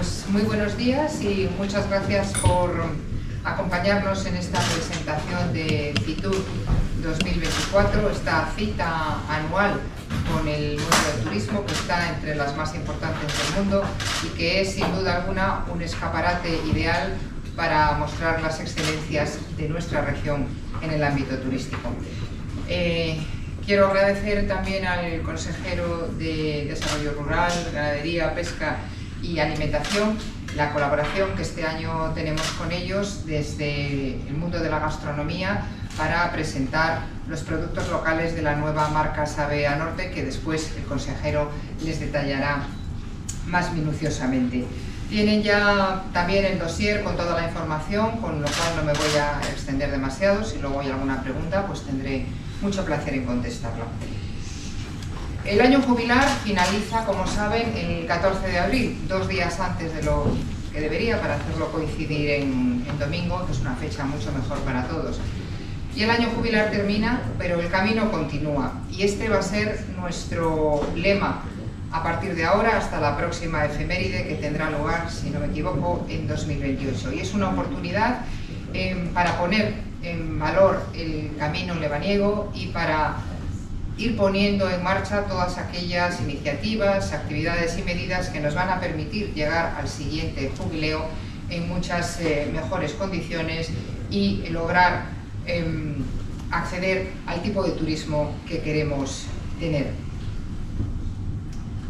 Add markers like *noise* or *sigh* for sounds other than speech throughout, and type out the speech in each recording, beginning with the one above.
pues muy buenos días y muchas gracias por acompañarnos en esta presentación de FITUR 2024, esta cita anual con el mundo del turismo que está entre las más importantes del mundo y que es sin duda alguna un escaparate ideal para mostrar las excelencias de nuestra región en el ámbito turístico. Eh, quiero agradecer también al consejero de Desarrollo Rural, Ganadería, Pesca y alimentación, la colaboración que este año tenemos con ellos desde el mundo de la gastronomía para presentar los productos locales de la nueva marca Sabea Norte que después el consejero les detallará más minuciosamente. Tienen ya también el dossier con toda la información, con lo cual no me voy a extender demasiado. Si luego hay alguna pregunta, pues tendré mucho placer en contestarla. El año jubilar finaliza, como saben, el 14 de abril, dos días antes de lo que debería para hacerlo coincidir en, domingo, que es una fecha mucho mejor para todos. Y el año jubilar termina, pero el camino continúa. Y este va a ser nuestro lema a partir de ahora hasta la próxima efeméride que tendrá lugar, si no me equivoco, en 2028. Y es una oportunidad eh, para poner en valor el camino lebaniego y para ir poniendo en marcha todas aquellas iniciativas, actividades y medidas que nos van a permitir llegar al siguiente jubileo en muchas eh, mejores condiciones y lograr em, acceder al tipo de turismo que queremos tener.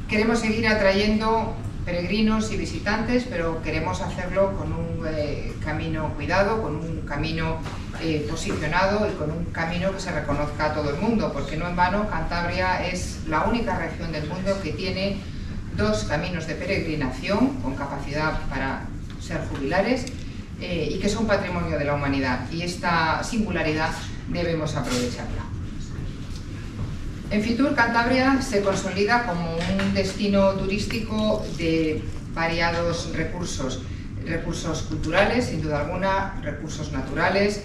Queremos seguir atrayendo peregrinos y visitantes, pero queremos hacerlo con un eh, camino cuidado, con un camino eh, posicionado y con un camino que se reconozca a todo el mundo, porque no en vano Cantabria es la única región del mundo que tiene dos caminos de peregrinación con capacidad para ser jubilares eh, y que son patrimonio de la humanidad y esta singularidad debemos aprovecharla. En Fitur, Cantabria se consolida como un destino turístico de variados recursos, recursos culturales, sin duda alguna, recursos naturales,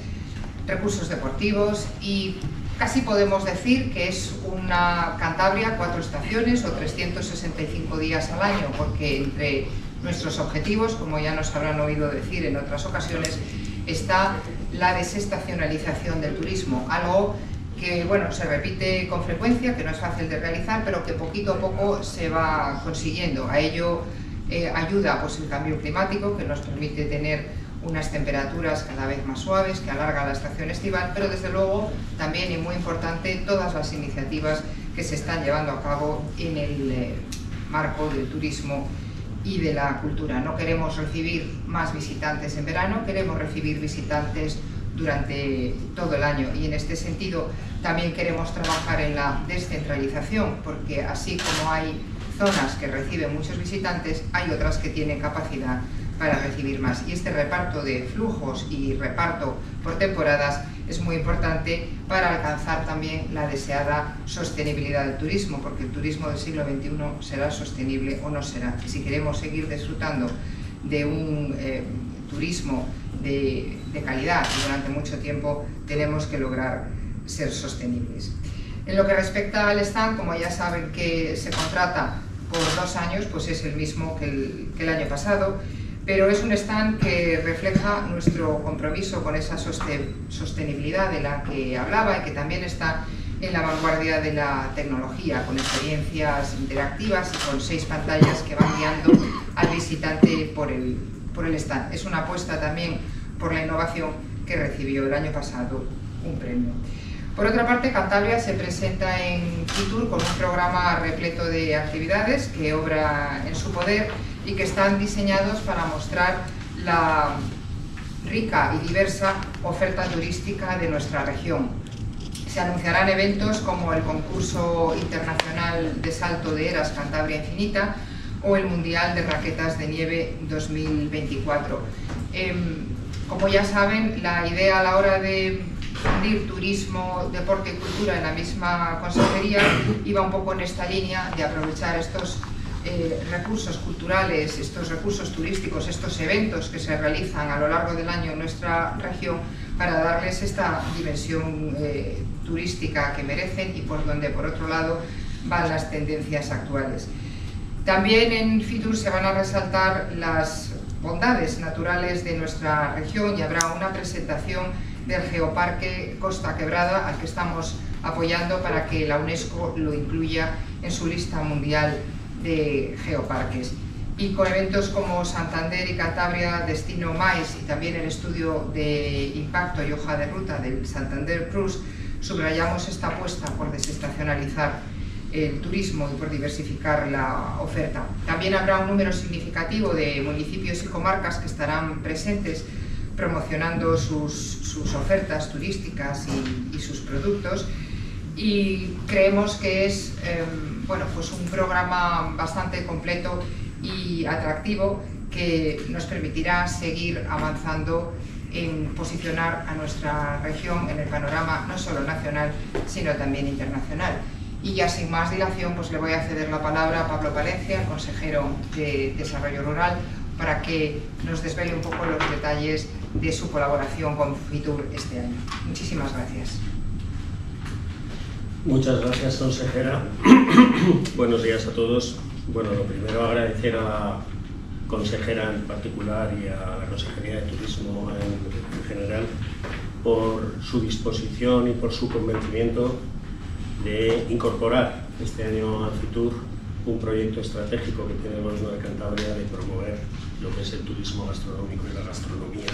recursos deportivos y casi podemos decir que es una Cantabria cuatro estaciones o 365 días al año, porque entre nuestros objetivos, como ya nos habrán oído decir en otras ocasiones, está la desestacionalización del turismo, algo que bueno, se repite con frecuencia, que no es fácil de realizar, pero que poquito a poco se va consiguiendo. A ello eh, ayuda pues, el cambio climático, que nos permite tener unas temperaturas cada vez más suaves, que alarga la estación estival, pero desde luego también, y muy importante, todas las iniciativas que se están llevando a cabo en el eh, marco del turismo y de la cultura. No queremos recibir más visitantes en verano, queremos recibir visitantes durante todo el año y en este sentido también queremos trabajar en la descentralización porque así como hay zonas que reciben muchos visitantes, hay otras que tienen capacidad para recibir más. Y este reparto de flujos y reparto por temporadas es muy importante para alcanzar también la deseada sostenibilidad del turismo, porque el turismo del siglo XXI será sostenible o no será. Y si queremos seguir disfrutando de un eh, turismo de, calidad durante mucho tiempo, tenemos que lograr ser sostenibles. En lo que respecta al stand, como ya saben que se contrata por dos años, pues es el mismo que el año pasado pero es un stand que refleja nuestro compromiso con esa sostenibilidad de la que hablaba y que también está en la vanguardia de la tecnología, con experiencias interactivas y con seis pantallas que van guiando al visitante por el, por el stand. Es una apuesta también por la innovación que recibió el año pasado un premio. Por otra parte, Cantabria se presenta en Fitur con un programa repleto de actividades que obra en su poder y que están diseñados para mostrar la rica y diversa oferta turística de nuestra región. Se anunciarán eventos como el concurso internacional de salto de eras Cantabria Infinita o el Mundial de Raquetas de Nieve 2024. Em, como ya saben, la idea a la hora de unir turismo, deporte y cultura en la misma consejería iba un poco en esta línea de aprovechar estos eh, recursos culturales, estos recursos turísticos, estos eventos que se realizan a lo largo del año en nuestra región para darles esta dimensión eh, turística que merecen y por donde, por otro lado, van las tendencias actuales. También en FITUR se van a resaltar las bondades naturales de nuestra región y habrá una presentación del Geoparque Costa Quebrada al que estamos apoyando para que la UNESCO lo incluya en su lista mundial de geoparques. Y con eventos como Santander y Cantabria Destino Mais y también el estudio de impacto y hoja de ruta del Santander Cruz, subrayamos esta apuesta por desestacionalizar el turismo y por diversificar la oferta. También habrá un número significativo de municipios y comarcas que estarán presentes promocionando sus, ofertas turísticas y, sus productos y creemos que es em, bueno, pues un programa bastante completo y atractivo que nos permitirá seguir avanzando en posicionar a nuestra región en el panorama no solo nacional, sino también internacional. Y ya sin más dilación, pues le voy a ceder la palabra a Pablo Palencia, consejero de Desarrollo Rural, para que nos desvele un poco los detalles de su colaboración con FITUR este año. Muchísimas gracias. Muchas gracias, consejera. *clears throat* Buenos días a todos. Bueno, lo primero agradecer a la consejera en particular y a la Consejería de Turismo en, en general por su disposición y por su convencimiento de incorporar este año a FITUR un proyecto estratégico que tiene el Gobierno de Cantabria de promover lo que es el turismo gastronómico y la gastronomía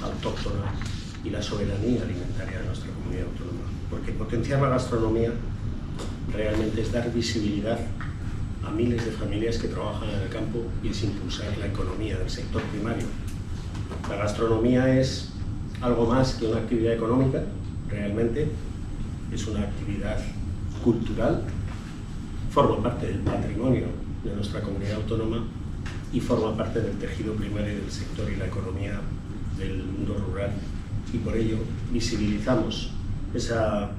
autóctona y la soberanía alimentaria de nuestra comunidad autónoma. Porque potenciar la gastronomía realmente es dar visibilidad a miles de familias que trabajan en el campo y es impulsar la economía del sector primario. La gastronomía es algo más que una actividad económica, realmente, es una actividad cultural, forma parte del patrimonio de nuestra comunidad autónoma y forma parte del tejido primario del sector y la economía del mundo rural. Y por ello visibilizamos esa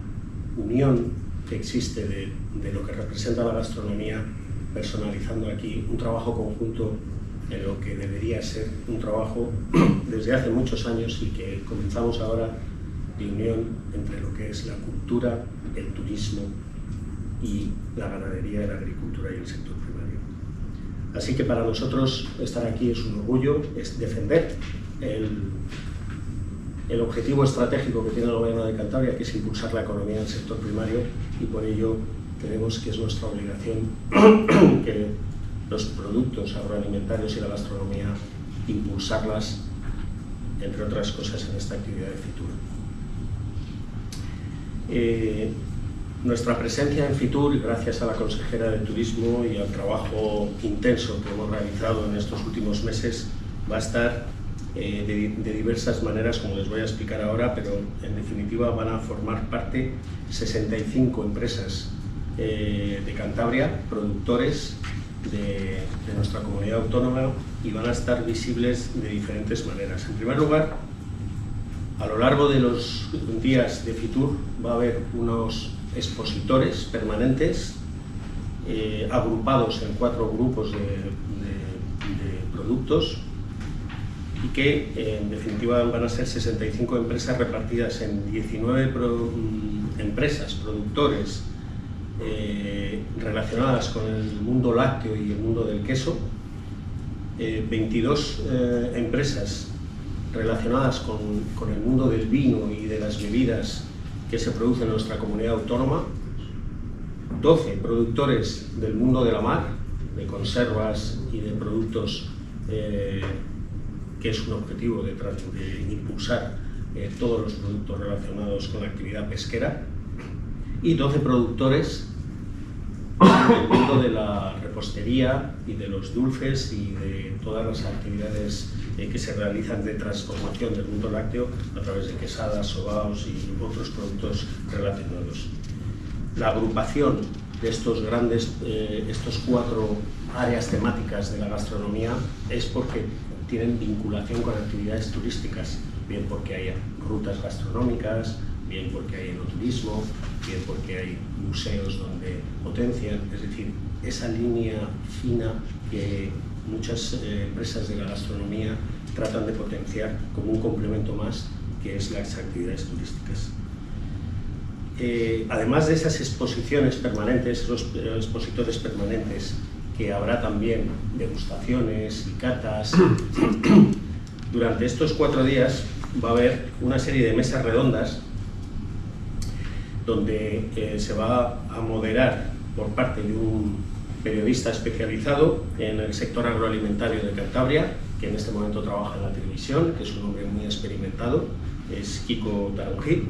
unión que existe de, de lo que representa la gastronomía, personalizando aquí un trabajo conjunto en lo que debería ser un trabajo *clears throat* desde hace muchos años y que comenzamos ahora de unión entre lo que es la cultura, el turismo y la ganadería, la agricultura y el sector primario. Así que para nosotros estar aquí es un orgullo, es defender el, el objetivo estratégico que tiene el Gobierno de Cantabria, que es impulsar la economía del sector primario, y por ello creemos que es nuestra obligación *clears throat* que los productos agroalimentarios y la gastronomía impulsarlas, entre otras cosas, en esta actividad de FITUR. Eh, nuestra presencia en FITUR, gracias a la consejera de Turismo y al trabajo intenso que hemos realizado en estos últimos meses, va a estar eh, de, diversas maneras, como les voy a explicar ahora, pero en definitiva van a formar parte 65 empresas eh, de Cantabria, productores de, de nuestra comunidad autónoma y van a estar visibles de diferentes maneras. En primer lugar, a lo largo de los días de FITUR va a haber unos expositores permanentes eh, agrupados en cuatro grupos de, productos y que en definitiva van a ser 65 empresas repartidas en 19 mm, empresas, productores eh, relacionadas con el mundo lácteo y el mundo del queso, 22 eh, empresas relacionadas con, con el mundo del vino y de las bebidas que se produce en nuestra comunidad autónoma, 12 productores del mundo de la mar, de conservas y de productos, eh, que es un objetivo de, de impulsar eh, todos los productos relacionados con la actividad pesquera, y 12 productores del mundo de la repostería y de los dulces y de todas las actividades eh, que se realizan de transformación del mundo lácteo a través de quesadas, sobaos y otros productos relacionados. La agrupación de estos grandes, eh, estos cuatro áreas temáticas de la gastronomía es porque tienen vinculación con actividades turísticas, bien porque hay rutas gastronómicas, bien porque hay enoturismo, bien porque hay museos donde potencian, es decir, esa línea fina que muchas eh, empresas de la gastronomía tratan de potenciar como un complemento más, que es las actividades turísticas. Eh, además de esas exposiciones permanentes, los expositores permanentes, que habrá también degustaciones y catas. *coughs* Durante estos cuatro días va a haber una serie de mesas redondas donde eh, se va a moderar por parte de un periodista especializado en el sector agroalimentario de Cantabria, que en este momento trabaja en la televisión, que es un hombre muy experimentado, es Kiko Taronji,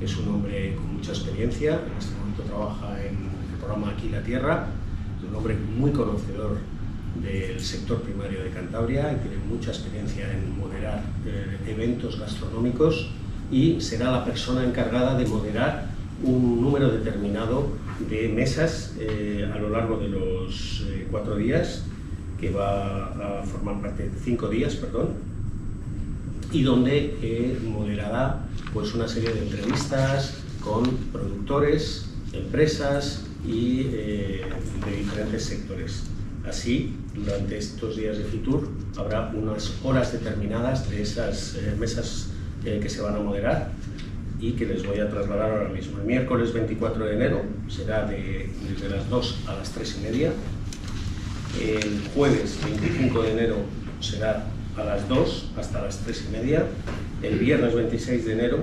es un hombre con mucha experiencia, en este momento trabaja en el programa Aquí la Tierra, un hombre muy conocedor del sector primario de Cantabria y tiene mucha experiencia en moderar eh, eventos gastronómicos y será la persona encargada de moderar un número determinado de mesas eh, a lo largo de los eh, cuatro días, que va a formar parte de cinco días, perdón, y donde eh, moderará pues, una serie de entrevistas con productores, empresas y de diferentes sectores. Así, durante estos días de Fitur habrá unas horas determinadas de esas mesas que se van a moderar y que les voy a trasladar ahora mismo. El miércoles 24 de enero será de, desde las 2 a las 3 y media. El jueves 25 de enero será a las 2 hasta las 3 y media. El viernes 26 de enero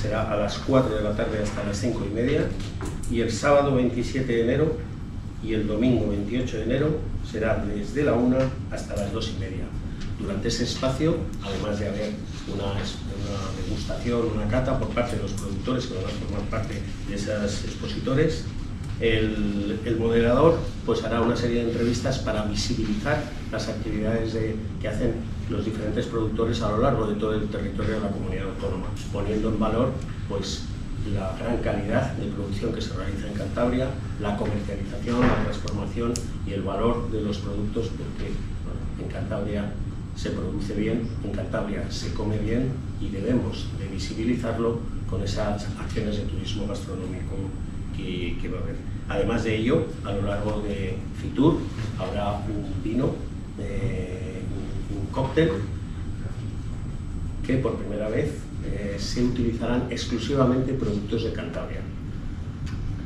será a las 4 de la tarde hasta las 5 y media. Y el sábado 27 de enero y el domingo 28 de enero será desde la 1 hasta las 2 y media. Durante ese espacio, además de haber una, degustación, una cata por parte de los productores que van a formar parte de esos expositores, el, moderador pues hará una serie de entrevistas para visibilizar las actividades que hacen los diferentes productores a lo largo de todo el territorio de la comunidad autónoma, poniendo en valor pues, la gran calidad de producción que se realiza en Cantabria, la comercialización, la transformación y el valor de los productos, porque en Cantabria se produce bien, en Cantabria se come bien y debemos de visibilizarlo con esas acciones de turismo gastronómico que, va a haber. Además de ello, a lo largo de Fitur habrá un vino, eh, un, cóctel, que por primera vez eh, se utilizarán exclusivamente productos de Cantabria.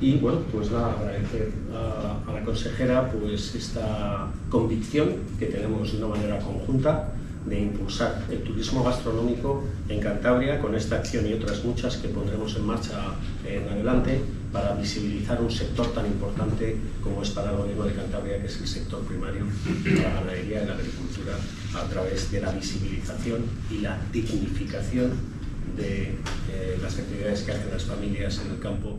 Y bueno, pues nada, agradecer a, la consejera pues esta convicción que tenemos de una manera conjunta de impulsar el turismo gastronómico en Cantabria con esta acción y otras muchas que pondremos en marcha en adelante para visibilizar un sector tan importante como es para el gobierno de Cantabria, que es el sector primario, la ganadería y la agricultura, a través de la visibilización y la dignificación de eh, las actividades que hacen las familias en el campo.